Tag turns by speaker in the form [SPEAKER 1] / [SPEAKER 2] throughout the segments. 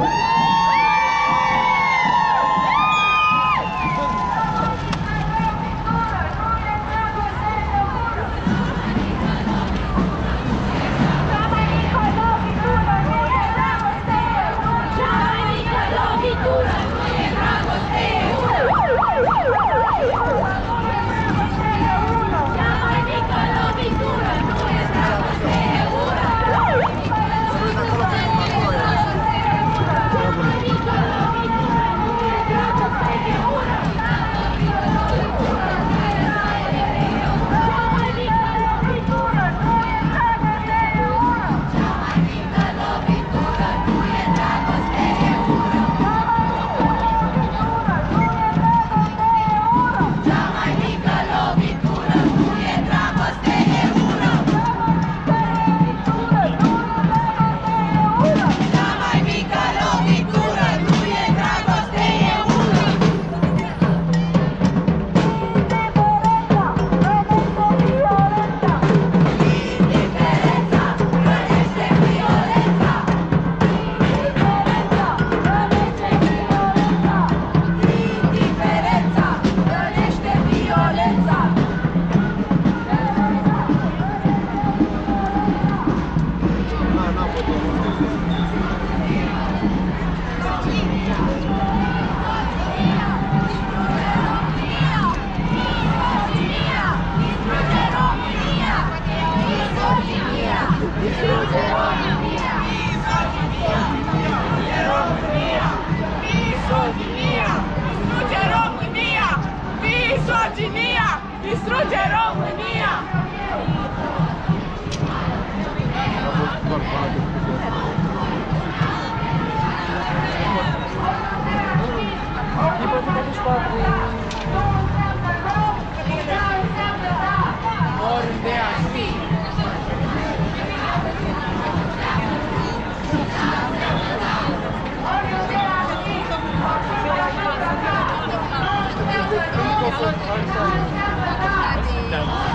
[SPEAKER 1] Abuzul nu are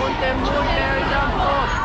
[SPEAKER 1] Contemporary jump off.